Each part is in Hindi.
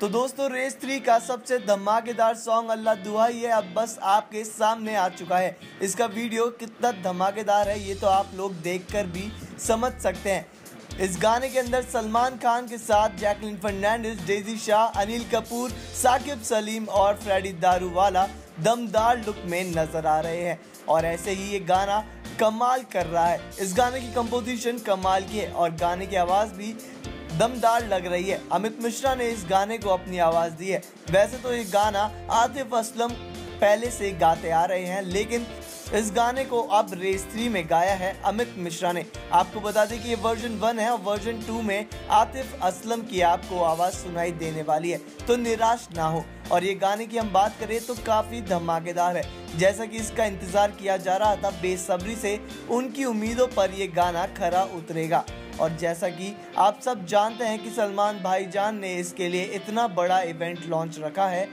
तो दोस्तों, रेस थ्री का सबसे धमाकेदार सॉन्ग अल्लाह दुआ है अब बस आपके सामने आ चुका है। इसका वीडियो कितना धमाकेदार है, ये तो आप लोग देखकर भी समझ सकते हैं। इस गाने के अंदर सलमान खान के साथ जैकलिन फर्नांडिस, डेजी शाह, अनिल कपूर, साकिब सलीम और फ्रेडी दारूवाला दमदार लुक में नज़र आ रहे हैं। और ऐसे ही ये गाना कमाल कर रहा है। इस गाने की कंपोजिशन कमाल की है और गाने की आवाज़ भी दमदार लग रही है। अमित मिश्रा ने इस गाने को अपनी आवाज़ दी है। वैसे तो ये गाना आतिफ असलम पहले से गाते आ रहे हैं, लेकिन इस गाने को अब रेस थ्री में गाया है अमित मिश्रा ने। आपको बता दें कि ये वर्जन वन है और वर्जन टू में आतिफ असलम की आपको आवाज़ सुनाई देने वाली है। तो निराश ना हो। और ये गाने की हम बात करें तो काफ़ी धमाकेदार है। जैसा कि इसका इंतज़ार किया जा रहा था बेसब्री से, उनकी उम्मीदों पर यह गाना खरा उतरेगा। और जैसा कि आप सब जानते हैं कि सलमान भाईजान ने इसके लिए इतना बड़ा इवेंट लॉन्च रखा है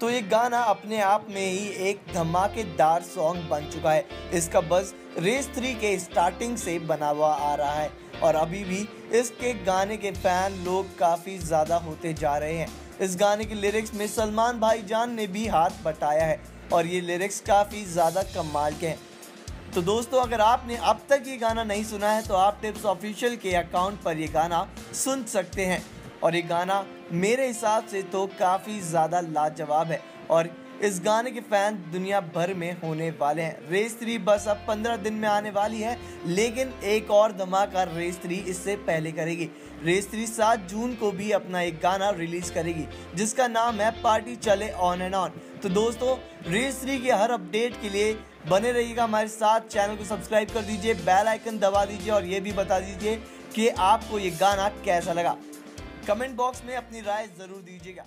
तो ये गाना अपने आप में ही एक धमाकेदार सॉन्ग बन चुका है। इसका बस रेस थ्री के स्टार्टिंग से बना हुआ आ रहा है और अभी भी इसके गाने के फ़ैन लोग काफ़ी ज़्यादा होते जा रहे हैं। इस गाने के लिरिक्स में सलमान भाईजान ने भी हाथ बटाया है और ये लिरिक्स काफ़ी ज़्यादा कमाल के हैं। तो दोस्तों, अगर आपने अब तक ये गाना नहीं सुना है तो आप टिप्स ऑफिशियल के अकाउंट पर ये गाना सुन सकते हैं। और ये गाना मेरे हिसाब से तो काफ़ी ज़्यादा लाजवाब है और इस गाने के फ़ैन दुनिया भर में होने वाले हैं। रेस थ्री बस अब पंद्रह दिन में आने वाली है, लेकिन एक और धमाका रेस थ्री इससे पहले करेगी। रेस थ्री सात जून को भी अपना एक गाना रिलीज़ करेगी, जिसका नाम है पार्टी चले ऑन एंड ऑन तो दोस्तों रेस थ्री के हर अपडेट के लिए बने रहिएगा हमारे साथ। चैनल को सब्सक्राइब कर दीजिए बेल आइकन दबा दीजिए और ये भी बता दीजिए कि आपको ये गाना कैसा लगा। कमेंट बॉक्स में अपनी राय ज़रूर दीजिएगा।